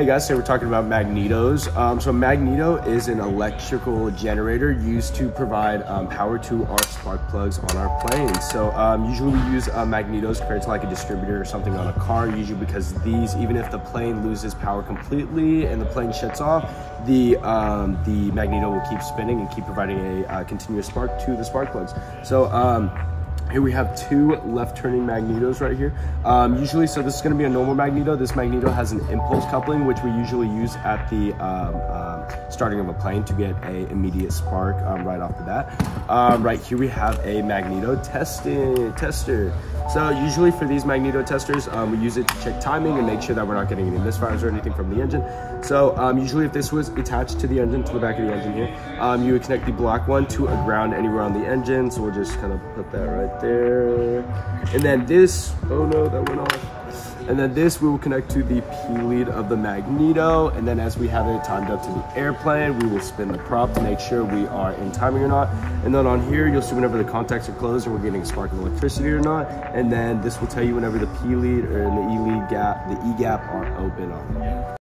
Hey guys, today we're talking about magnetos. Um, so magneto is an electrical generator used to provide um, power to our spark plugs on our planes. So um, usually we use uh, magnetos compared to like a distributor or something on a car, usually because these, even if the plane loses power completely and the plane shuts off, the um, the magneto will keep spinning and keep providing a uh, continuous spark to the spark plugs. So um, here we have two left turning magnetos right here. Um, usually, so this is gonna be a normal magneto. This magneto has an impulse coupling, which we usually use at the um, um, starting of a plane to get a immediate spark um, right off the bat. Um, right here we have a magneto testing tester. So usually for these magneto testers, um, we use it to check timing and make sure that we're not getting any misfires or anything from the engine. So um, usually if this was attached to the engine, to the back of the engine here, um, you would connect the black one to a ground anywhere on the engine. So we'll just kind of put that right there. And then this, oh no, that went off. And then this we will connect to the P lead of the magneto. And then as we have it timed up to the airplane, we will spin the prop to make sure we are in timing or not. And then on here, you'll see whenever the contacts are closed and we're getting a spark of electricity or not. And then this will tell you whenever the P lead or the E lead gap, the E gap are open on.